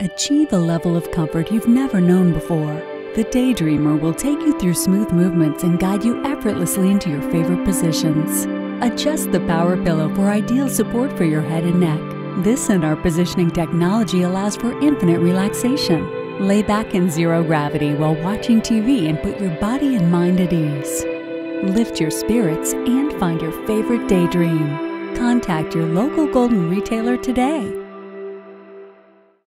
Achieve a level of comfort you've never known before. The Daydreamer will take you through smooth movements and guide you effortlessly into your favorite positions. Adjust the power pillow for ideal support for your head and neck. This and our positioning technology allows for infinite relaxation. Lay back in zero gravity while watching TV and put your body and mind at ease. Lift your spirits and find your favorite daydream. Contact your local Golden retailer today.